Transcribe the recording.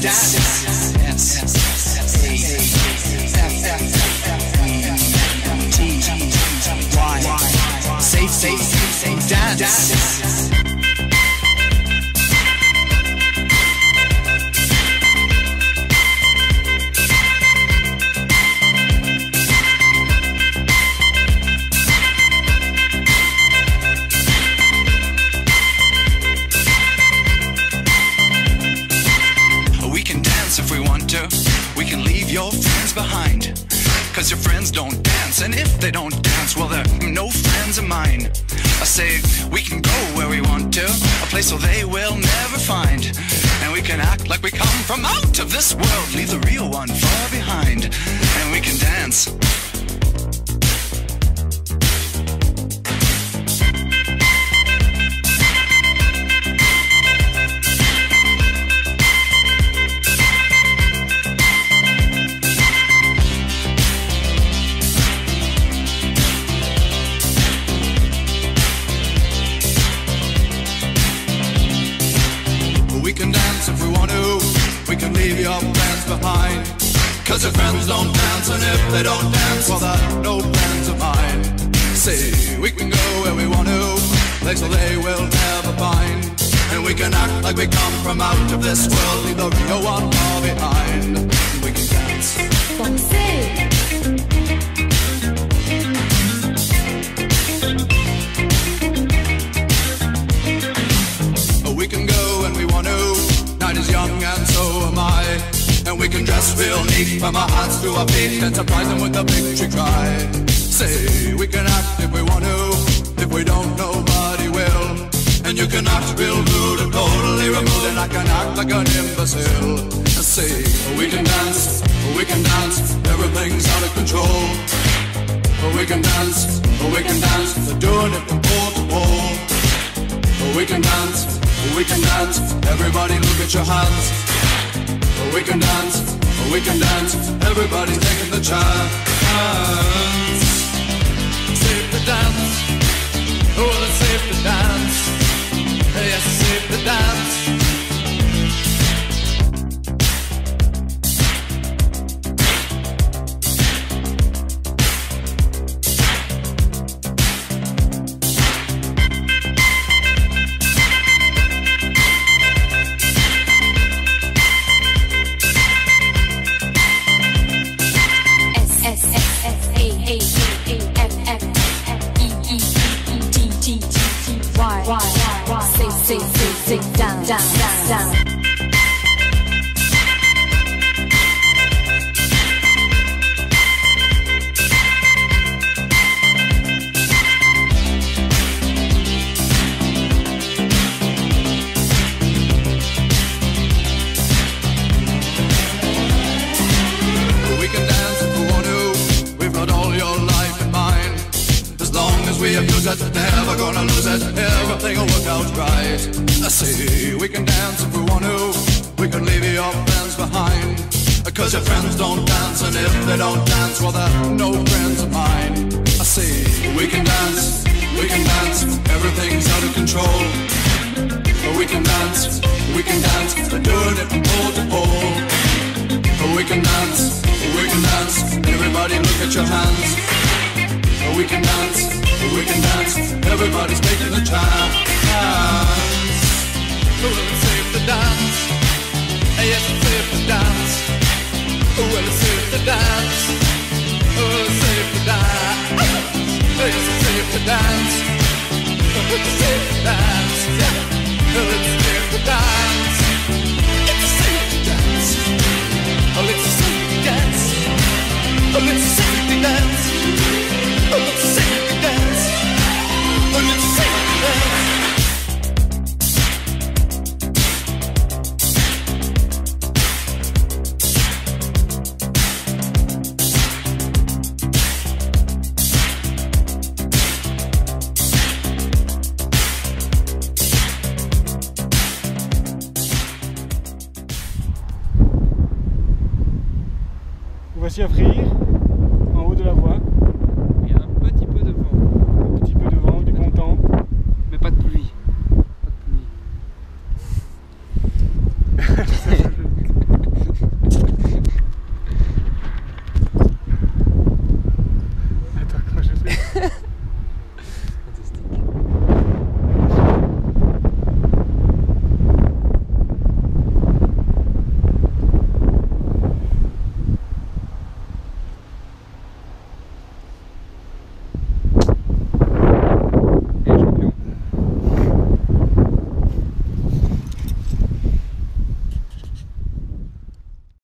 dance. Say, say, say, dance. Don't dance, and if they don't dance, well, they're no friends of mine. I say, we can go where we want to, a place where they will never find. And we can act like we come from out of this world, leave the real one dance if we want to. We can leave your friends behind. Cause your friends don't dance, and if they don't dance, well, they're no friends of mine. See, we can go where we want to, place where they will never find. And we can act like we come from out of this world, leave the real one far behind. We can dance. Can dress real neat from our hands to our feet and surprise them with a victory cry. Say we can act if we want to. If we don't, nobody will. And you can act real rude and totally removed, and I can act like an imbecile. Say we can dance, we can dance. Everything's out of control. We can dance, we can dance. They're doing it from pole to pole. We can dance, we can dance. Everybody look at your hands. We can dance, we can dance. Everybody's taking the chance. Down down down As we abuse it, never gonna lose it. Everything will work out right. I see. We can dance if we want to. We can leave your friends behind. Cause your friends don't dance, and if they don't dance, well, they're no friends of mine. I see. We can dance, we can dance. Everything's out of control. We can dance, we can dance. They're doing it from pole to pole. We can dance, we can dance. Everybody look at your hands. We can dance, we can dance. Everybody's taking a chance. Well, it's safe to dance. Yes, it's safe to dance. Well, it's safe to dance. Oh, it's safe to dance. Yes, it's safe to dance. It's safe to dance. Yeah. Voici à Frire, en haut de la voie. Il y a un petit peu de vent, Un petit peu de vent, du bon temps. mais pas de pluie. Pas de pluie.